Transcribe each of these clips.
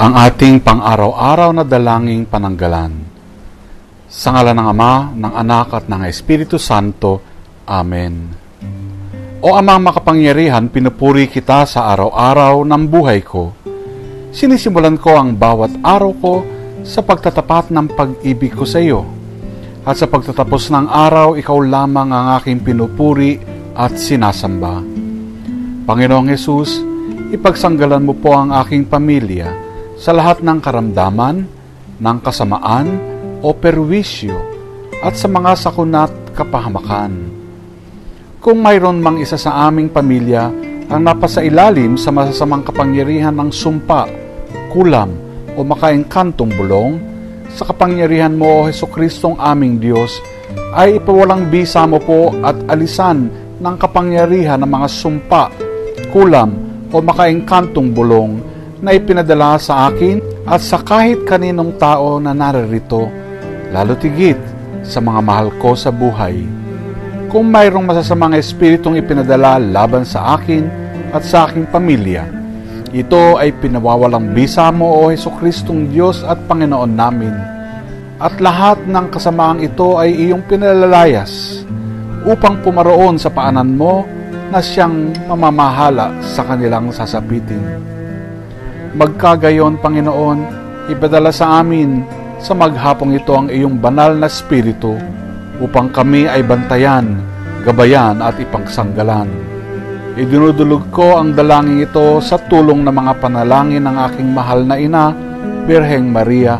ang ating pang-araw-araw na dalangin pananggalan. Sa ngala ng Ama, ng Anak at ng Espiritu Santo. Amen. O Amang makapangyarihan, pinupuri kita sa araw-araw ng buhay ko. Sinisimulan ko ang bawat araw ko sa pagtatapat ng pag-ibig ko sa iyo. At sa pagtatapos ng araw, ikaw lamang ang aking pinupuri at sinasamba. Panginoong Yesus, ipagsanggalan mo po ang aking pamilya sa lahat ng karamdaman, ng kasamaan o perwisyo at sa mga sakunat kapahamakan. Kung mayroon mang isa sa aming pamilya ang napasa ilalim sa masasamang kapangyarihan ng sumpa, kulam o makaengkantong bulong, sa kapangyarihan mo, O Heso Kristong aming Diyos, ay ipawalang bisa mo po at alisan ng kapangyarihan ng mga sumpa, kulam o makaengkantong bulong na ipinadala sa akin at sa kahit kaninong tao na naririto, lalo tigit sa mga mahal ko sa buhay kung mayroong masasamang espiritong ipinadala laban sa akin at sa aking pamilya. Ito ay pinawawalang bisa mo o Heso Kristong Diyos at Panginoon namin. At lahat ng kasamaang ito ay iyong pinalalayas upang pumaroon sa paanan mo na siyang mamamahala sa kanilang sasapitin. Magkagayon, Panginoon, ipadala sa amin sa maghapong ito ang iyong banal na Espiritu upang kami ay bantayan, gabayan at ipagsanggalan. Idinudulog ko ang dalangin ito sa tulong ng mga panalangin ng aking mahal na ina, Birheng Maria,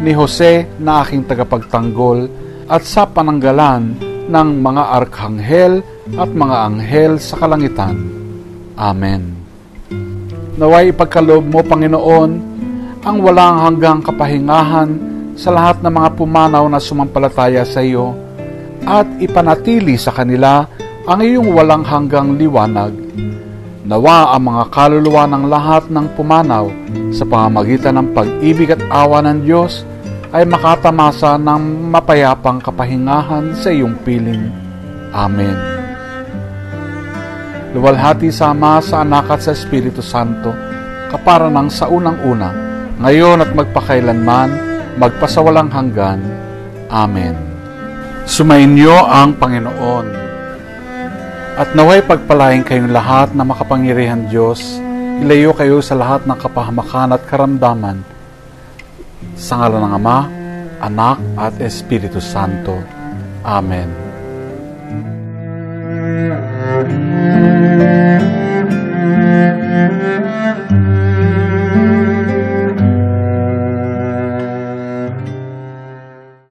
ni Jose na aking tagapagtanggol at sa pananggalan ng mga arkanghel at mga anghel sa kalangitan. Amen. Naway ipagkaloob mo, Panginoon, ang walang hanggang kapahingahan sa lahat ng mga pumanaw na sumampalataya sa iyo at ipanatili sa kanila ang iyong walang hanggang liwanag. Nawa ang mga kaluluwa ng lahat ng pumanaw sa pamamagitan ng pag-ibig at awa ng Diyos ay makatamasa ng mapayapang kapahingahan sa iyong piling. Amen. Luwalhati sa Ama, sa Anak at sa Espiritu Santo, kapara ng sa unang-una, ngayon at magpakailanman, magpasawalang hanggan. Amen. Sumainyo ang Panginoon. At naway pagpalain kayong lahat na makapangyarihan Diyos, ilayo kayo sa lahat ng kapahamakan at karamdaman. Sa ngala ng Ama, Anak at Espiritu Santo. Amen. Amen.